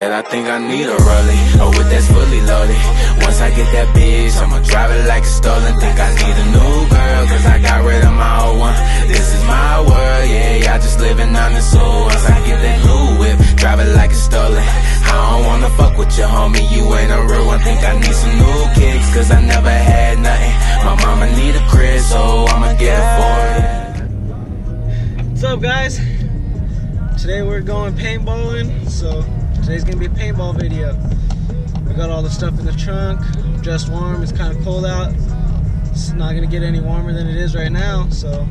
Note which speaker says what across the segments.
Speaker 1: And I think I need a rollie, or with that's fully loaded. Once I get that bitch, I'ma drive it like it's stolen. Think I need a new girl, cause I got rid of my old one. This is my world, yeah, y'all just living on the soul. Once I get that new whip, drive it like it's stolen. I don't wanna fuck with your homie, you ain't a real one. Think I need some new kicks, cause I never had nothing. My mama need a crib, so I'ma get it for it.
Speaker 2: What's up, guys? Today we're going paintballing, so today's gonna be a paintball video. We got all the stuff in the trunk, dressed warm. It's kind of cold out. It's not gonna get any warmer than it is right now, so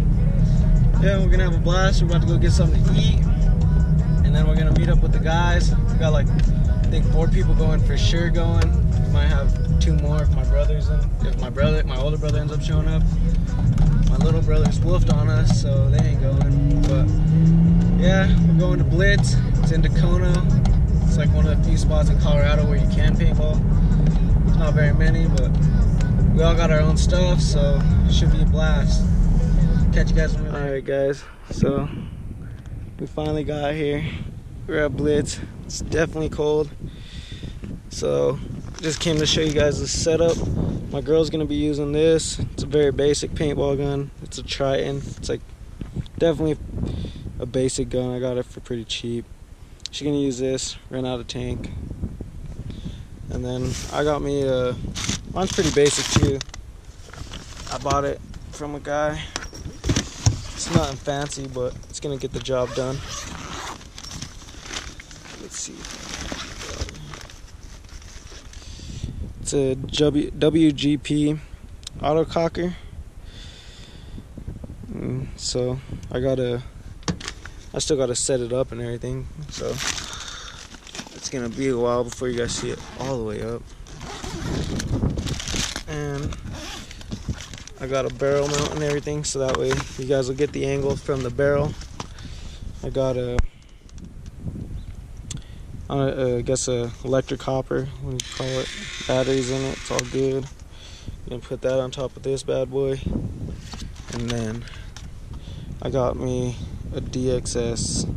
Speaker 2: yeah, we're gonna have a blast. We're about to go get something to eat, and then we're gonna meet up with the guys. We got like I think four people going for sure. Going. We might have two more if my brother's in. If my brother, my older brother ends up showing up. My little brother's wolfed on us, so they ain't going. But yeah, we're going to Blitz. It's in Dacono. It's like one of the few spots in Colorado where you can paintball. Not very many, but we all got our own stuff, so it should be a blast. Catch you guys when we're. Alright guys, so we finally got here. We're at Blitz. It's definitely cold. So just came to show you guys the setup. My girl's gonna be using this. It's a very basic paintball gun. It's a Triton. It's like definitely a basic gun. I got it for pretty cheap. She's gonna use this, ran out of tank. And then I got me a, mine's pretty basic too. I bought it from a guy. It's nothing fancy, but it's gonna get the job done. Let's see. It's a w, WGP autococker. Mm, so I gotta, I still gotta set it up and everything. So it's gonna be a while before you guys see it all the way up. And I got a barrel mount and everything, so that way you guys will get the angle from the barrel. I got a I guess a electric hopper, what do you call it. Batteries in it, it's all good. Gonna put that on top of this bad boy. And then I got me a DXS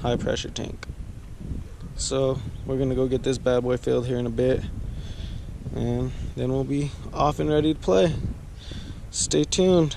Speaker 2: high pressure tank. So we're gonna go get this bad boy filled here in a bit. And then we'll be off and ready to play. Stay tuned.